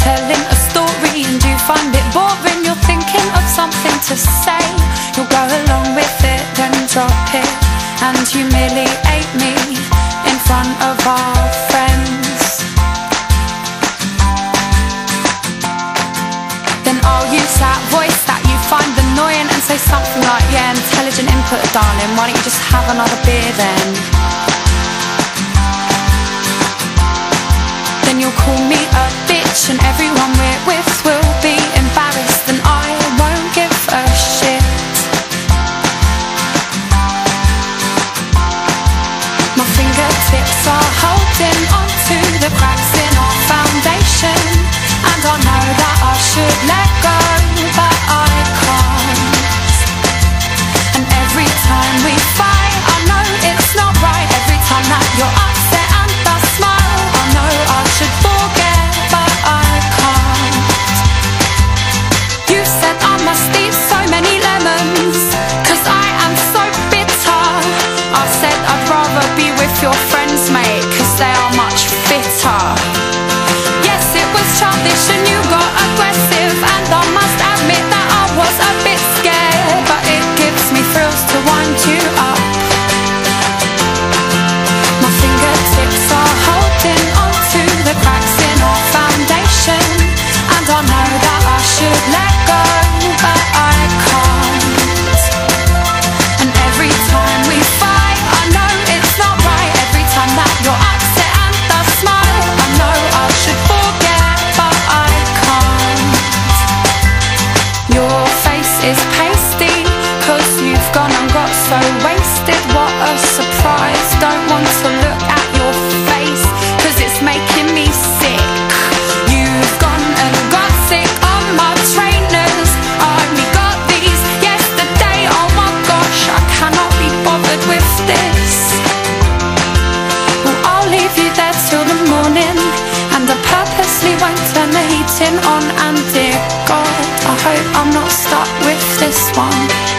telling a story and you find it boring. You're thinking of something to say. You'll go along with it, then drop it and humiliate me in front of our friends. Then I'll use that voice that you find annoying and say something like, Yeah, intelligent input, darling. Why don't you just have another beer then? Then you'll call me a bitch, My fingertips are holding onto the cracks in our foundation, and I know that I should let rather be with your friends, mate, cause they are much is pasty, cause you've gone and got so wasted. What a surprise. Don't want to look at your face, cause it's making me sick. You've gone and got sick on my trainers. I only got these yesterday. Oh my gosh, I cannot be bothered with this. Well, I'll leave you there till the morning, and I purposely won't turn the heating on this one.